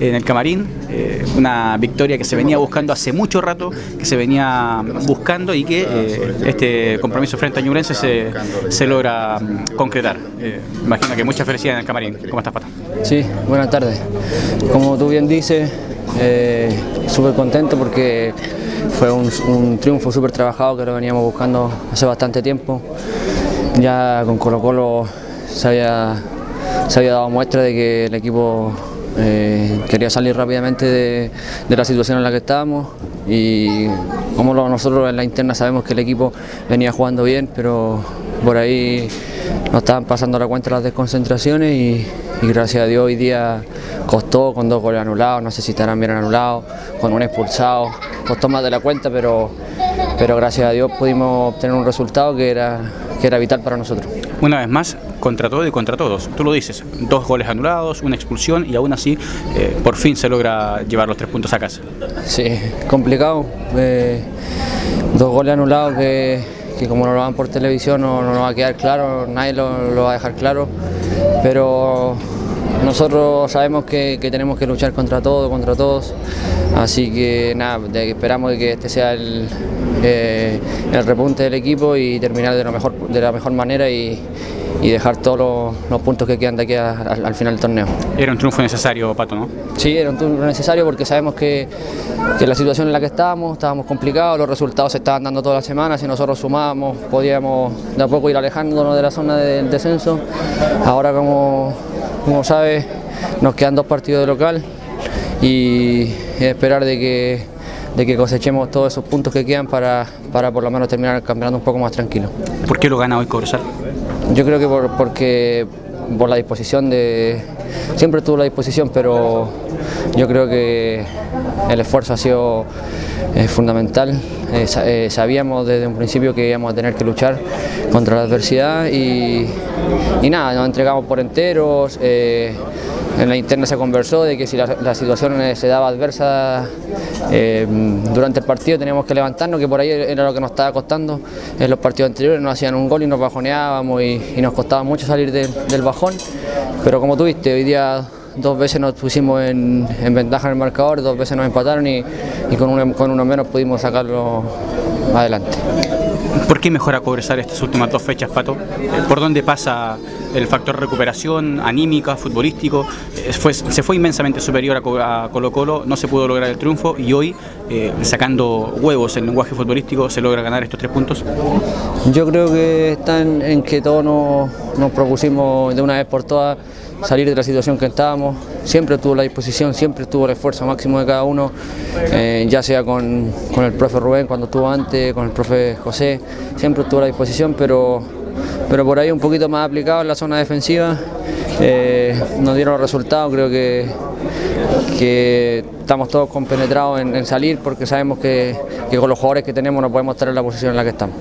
en el camarín, eh, una victoria que se venía buscando hace mucho rato, que se venía buscando y que eh, este compromiso frente a Ñublense se, se logra mm, concretar. Eh, imagino que mucha felicidad en el camarín. ¿Cómo estás, Pata? Sí, buenas tardes. Como tú bien dices, súper contento porque fue un, un triunfo súper trabajado que lo veníamos buscando hace bastante tiempo. Ya con Colo Colo se había, se había dado muestra de que el equipo eh, quería salir rápidamente de, la situación en la que estábamos y como nosotros en la interna sabemos que el equipo venía jugando bien, pero por ahí nos estaban pasando la cuenta las desconcentraciones y, y gracias a Dios hoy día costó con dos goles anulados, no sé si estarán bien anulados, con un expulsado, costó más de la cuenta, pero, pero gracias a Dios pudimos obtener un resultado que era, que era vital para nosotros. Una vez más, contra todo y contra todos. Tú lo dices, dos goles anulados, una expulsión y aún así eh, por fin se logra llevar los tres puntos a casa. Sí, complicado. eh, dos goles anulados que, como no lo van por televisión no, no va a quedar claro, nadie lo, lo va a dejar claro. Pero nosotros sabemos que, que tenemos que luchar contra todo, contra todos. Así que nada, esperamos que este sea el, eh, el repunte del equipo y terminar de, lo mejor, de la mejor manera y, y dejar todos los, los puntos que quedan de aquí a- al- al final del torneo. Era un triunfo necesario, Pato, ¿no? Sí, era un turno necesario porque sabemos que, que la situación en la que estábamos, estábamos complicados, los resultados se estaban dando todas las semanas, si nosotros sumábamos podíamos de a poco ir alejándonos de la zona del descenso. Ahora, como, como sabes, nos quedan dos partidos de local y esperar de que, de que cosechemos todos esos puntos que quedan para, para por lo menos terminar el campeonato un poco más tranquilo. ¿Por qué lo gana hoy Cobresal? Yo creo que por, porque por la disposición de... Siempre tuvo la disposición, pero yo creo que el esfuerzo ha sido eh, fundamental. Eh, eh, sabíamos desde un principio que íbamos a tener que luchar contra la adversidad y, y nada, nos entregamos por enteros. eh, en la interna se conversó de que si la, situación se daba adversa durante el partido teníamos que levantarnos, que por ahí era lo que nos estaba costando. En los partidos anteriores nos hacían un gol y nos bajoneábamos y, nos costaba mucho salir de- del bajón. Pero como tú viste, hoy día dos veces nos pusimos en, en ventaja en el marcador, dos veces nos empataron y, con uno menos pudimos sacarlo adelante. ¿Por qué mejora Cobresal estas últimas dos fechas, Pato? ¿Por dónde pasa el factor recuperación anímica, futbolístico? Eh, se fue inmensamente superior a, Co- a Colo Colo, no se pudo lograr el triunfo y hoy, eh, sacando huevos en lenguaje futbolístico, se logra ganar estos tres puntos. Yo creo que está en, en que todos nos, nos propusimos de una vez por todas salir de la situación que estábamos. Siempre tuvo la disposición, siempre tuvo el esfuerzo máximo de cada uno, eh, ya sea con, con el profe Rubén cuando estuvo antes, con el profe José, siempre tuvo la disposición, pero, pero por ahí un poquito más aplicado en la zona defensiva. eh, nos dieron los resultados, creo que, que estamos todos compenetrados en, salir porque sabemos que con los jugadores que tenemos no podemos estar en la posición en la que estamos.